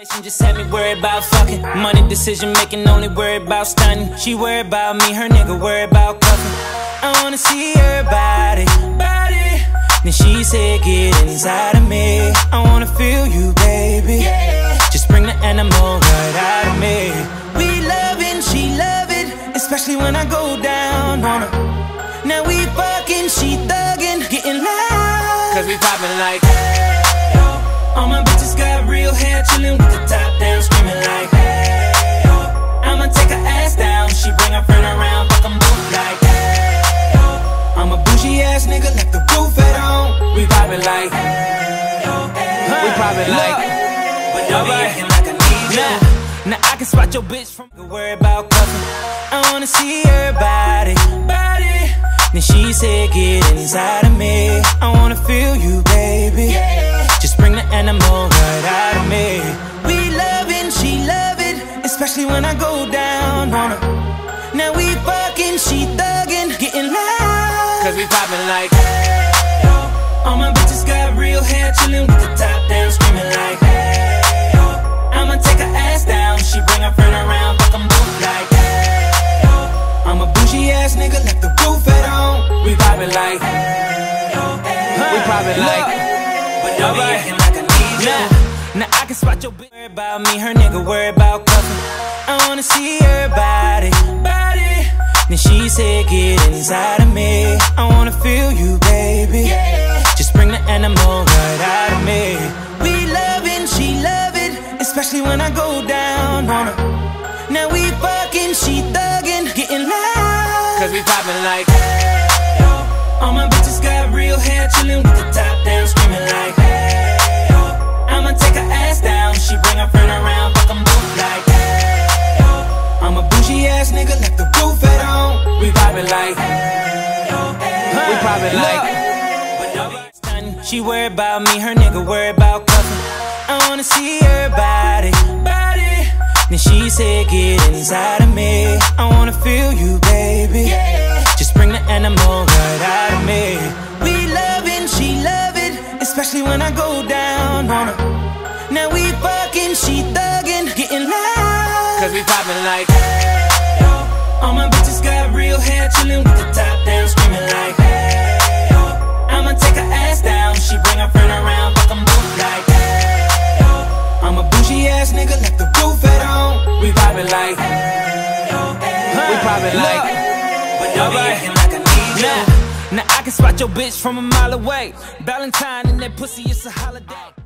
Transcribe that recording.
Just had me worried about fucking. Money decision making, only worried about stunning. She worried about me, her nigga worried about cuffing. I wanna see her body, body. Then she said get inside of me. I wanna feel you, baby. Just bring the animal right out of me. We loving, she love it Especially when I go down on her. Now we fucking, she thuggin', getting loud. Cause we poppin' like Now, I can spot your bitch from the worry about cuffin' I wanna see her body, body. Then she said get inside of me. I wanna feel you, baby. Yeah. Just bring the animal right out of me. We loving, she love it Especially when I go down on her. Now we fucking, she thuggin', getting loud. Cause we poppin' like hey, All my bitches got real hair, chillin' with the We poppin' like But don't be acting like I need you now, now I can spot your bitch. Worry about me, her nigga worry about cuffin' I wanna see her body, body. Then she said get inside of me. I wanna feel you, baby. Yeah. Just bring the animal right out of me. We loving, she love it Especially when I go down on her. Now we fucking, she thuggin', getting loud. Cause we poppin' like All my bitches got real hair, chillin' with the top down, screaming like hey, I'ma take her ass down, she bring her friend around, fuck them both like hey, I'm a bougie ass nigga, left the roof at home. We poppin' like hey, We poppin' like be stunning, She worry about me, her nigga worry about cuffin' I wanna see her body, body. Then she said get inside of me. I she love it Especially when I go down on her. Now we fucking, she thuggin', getting loud. Cause we poppin' like hey, All my bitches got real hair, chillin' with the top down, screaming like hey, I'ma take her ass down, she bring her friend around, fuck them both like hey, I'm a bougie ass nigga, left the roof at home We poppin' like hey, We poppin' like But don't be acting like I need you now I can spot your bitch from a mile away. Valentine and that pussy, it's a holiday